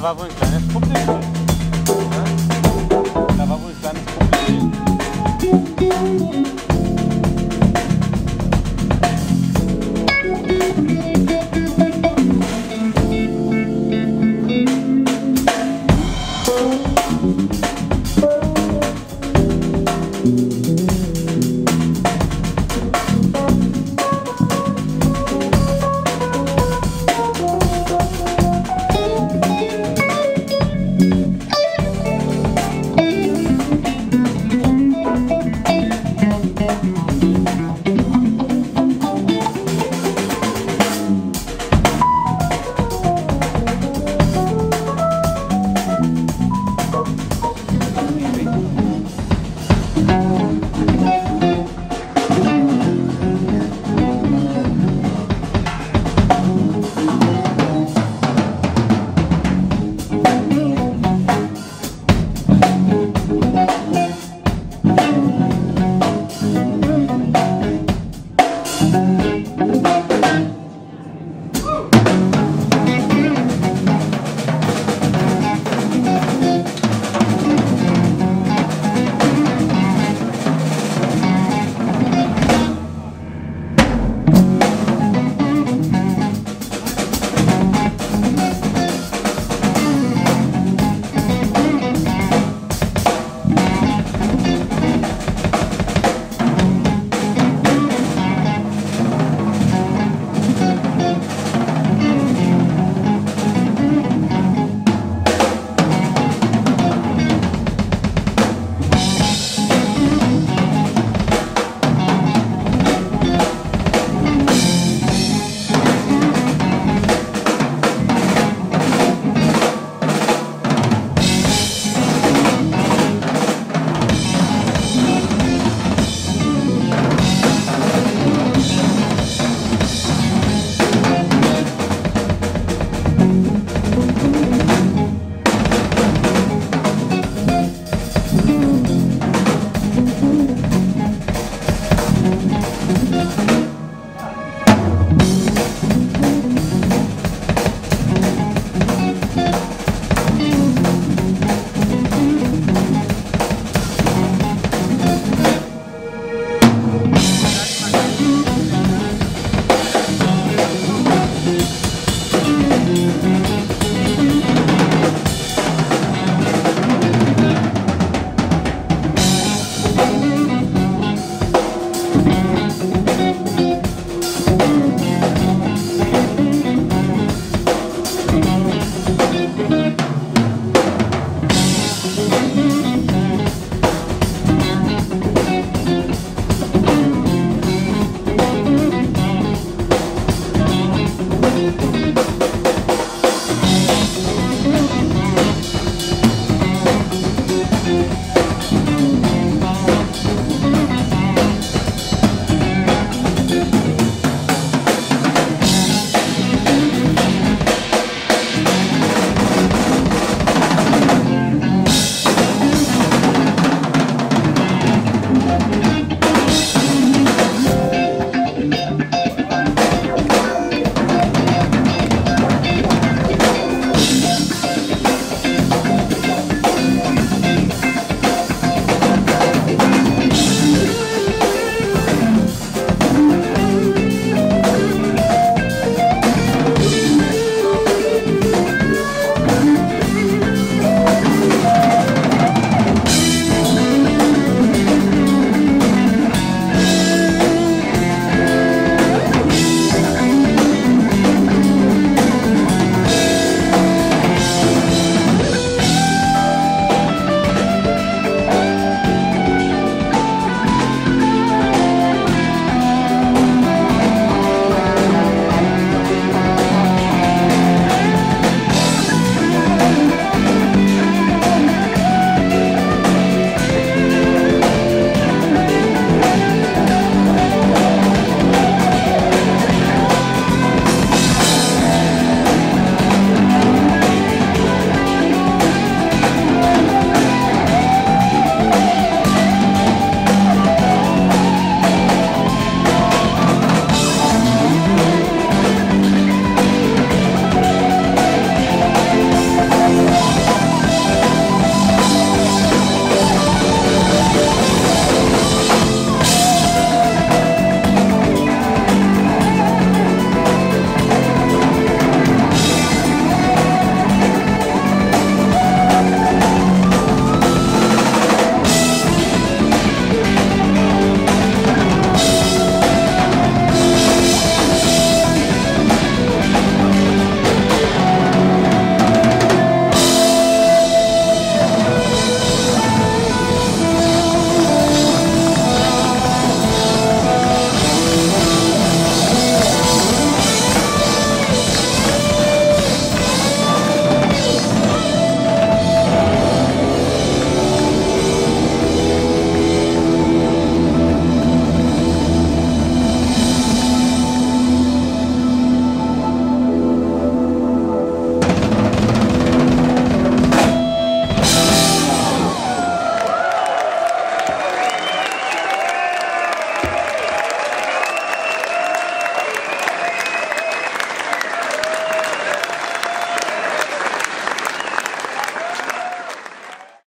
Và